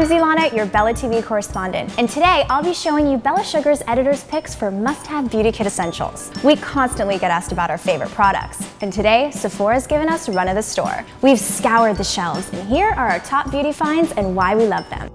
I'm Zelana, your BellaTV correspondent, and today I'll be showing you BellaSugar's editor's picks for must-have beauty kit essentials. We constantly get asked about our favorite products, and today Sephora's given us run of the store. We've scoured the shelves, and here are our top beauty finds and why we love them.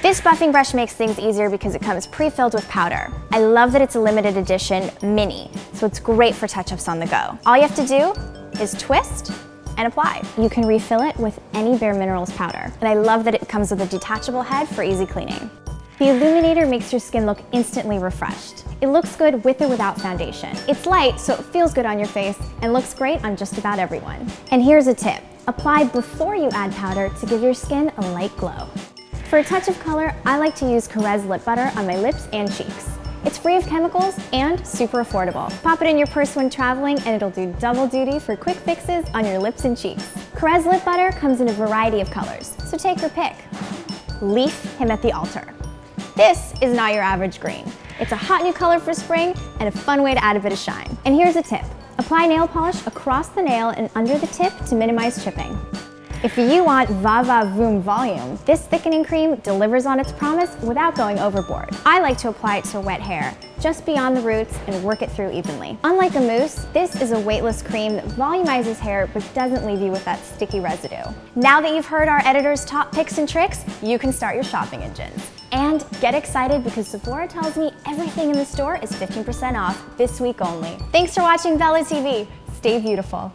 This buffing brush makes things easier because it comes pre-filled with powder. I love that it's a limited edition mini, so it's great for touch-ups on the go. All you have to do is twist and apply. You can refill it with any Bare Minerals powder. And I love that it comes with a detachable head for easy cleaning. The Illuminator makes your skin look instantly refreshed. It looks good with or without foundation. It's light, so it feels good on your face and looks great on just about everyone. And here's a tip. Apply before you add powder to give your skin a light glow. For a touch of color, I like to use Korres lip butter on my lips and cheeks. It's free of chemicals and super affordable. Pop it in your purse when traveling and it'll do double duty for quick fixes on your lips and cheeks. Korres lip butter comes in a variety of colors, so take your pick. Leaf him at the altar. This is not your average green. It's a hot new color for spring and a fun way to add a bit of shine. And here's a tip. Apply nail polish across the nail and under the tip to minimize chipping. If you want va va voom volume, this thickening cream delivers on its promise without going overboard. I like to apply it to wet hair, just beyond the roots and work it through evenly. Unlike a mousse, this is a weightless cream that volumizes hair but doesn't leave you with that sticky residue. Now that you've heard our editor's top picks and tricks, you can start your shopping engines. And get excited because Sephora tells me everything in the store is 15% off this week only. Thanks for watching BellaTV. Stay beautiful.